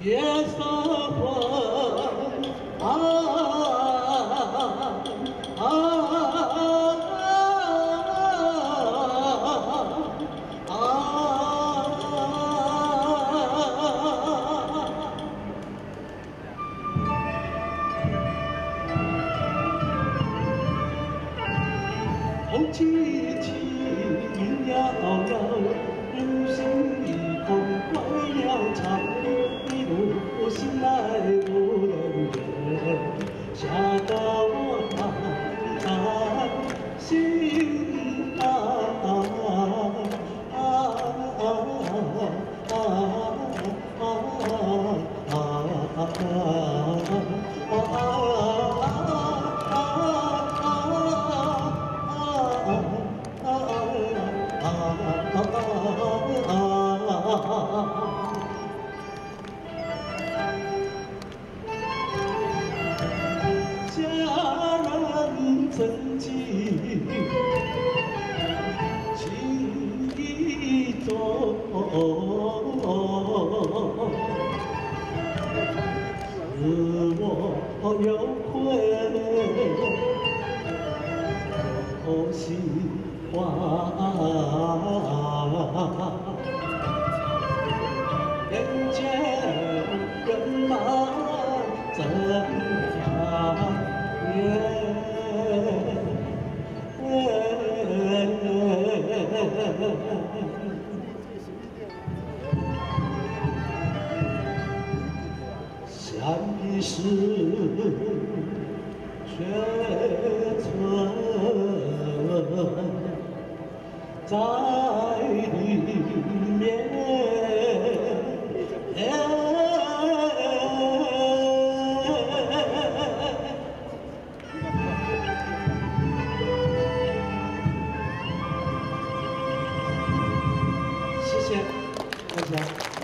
夜色红旗旗，云摇摇，五星一空，怪鸟唱，一路行来不能怨，吓得我暗暗心啊啊啊啊啊我有愧，好心花。是全村在里面谢谢大家